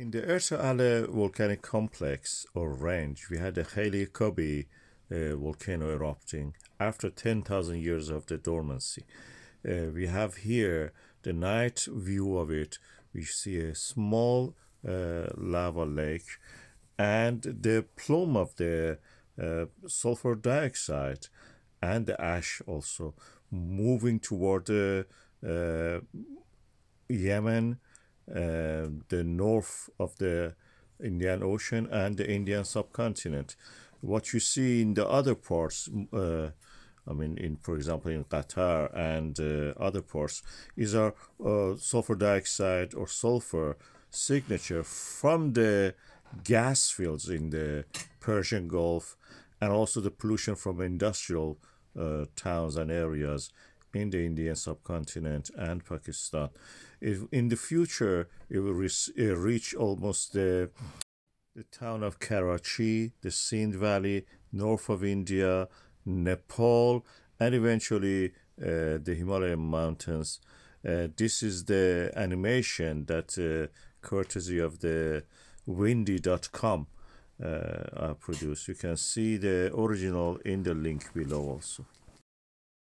In the Erta Ale volcanic complex or range, we had the Hayli Gubbi uh, volcano erupting after 10,000 years of the dormancy. Uh, we have here the night view of it. We see a small uh, lava lake and the plume of the uh, sulfur dioxide and the ash also moving toward the uh, Yemen the north of the Indian Ocean and the Indian subcontinent. What you see in the other parts, uh, I mean, in for example, in Qatar and uh, other parts, is our uh, sulfur dioxide or sulfur signature from the gas fields in the Persian Gulf, and also the pollution from industrial uh, towns and areas in the Indian subcontinent and Pakistan. If in the future, it will re- reach almost the, the town of Karachi, the Sindh Valley, north of India, Nepal, and eventually uh, the Himalayan mountains. Uh, this is the animation that, uh, courtesy of the windy.com, uh, I produced. You can see the original in the link below also.